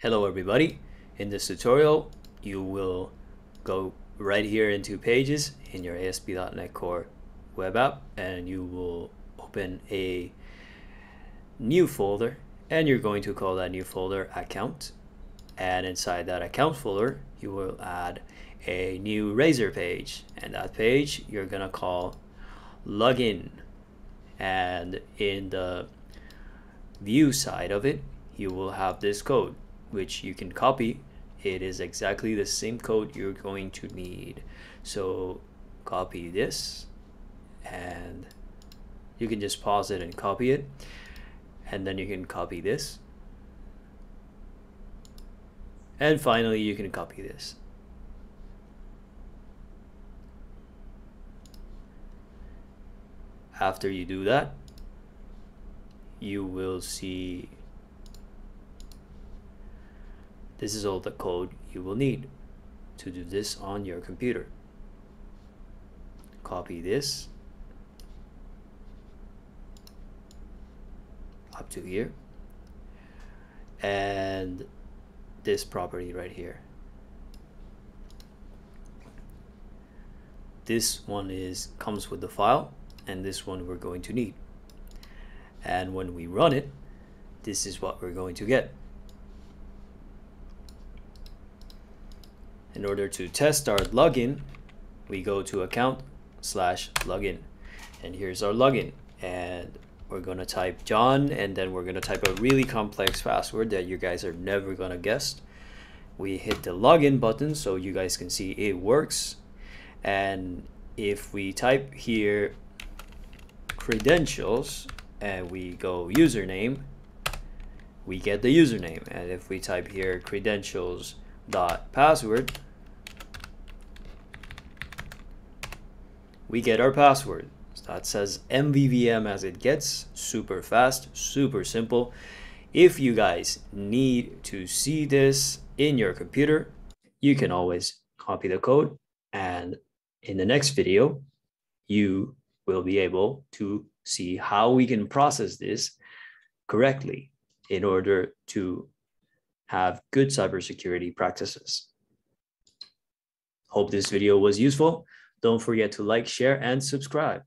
Hello everybody. In this tutorial, you will go right here into Pages in your ASP.NET Core web app and you will open a new folder and you're going to call that new folder account. And inside that account folder you will add a new razor page. And that page you're gonna call login. And in the view side of it you will have this code which you can copy it is exactly the same code you're going to need. So copy this and you can just pause it and copy it and then you can copy this. And finally you can copy this. After you do that you will see this is all the code you will need to do this on your computer. Copy this up to here and this property right here. This one is comes with the file and this one we're going to need. And when we run it, this is what we're going to get. In order to test our login, we go to account slash login. And here's our login. And we're going to type John, and then we're going to type a really complex password that you guys are never going to guess. We hit the login button so you guys can see it works. And if we type here credentials and we go username, we get the username. And if we type here credentials dot password, we get our password. So that says MVVM as it gets, super fast, super simple. If you guys need to see this in your computer, you can always copy the code and in the next video, you will be able to see how we can process this correctly in order to have good cybersecurity practices. Hope this video was useful. Don't forget to like, share, and subscribe.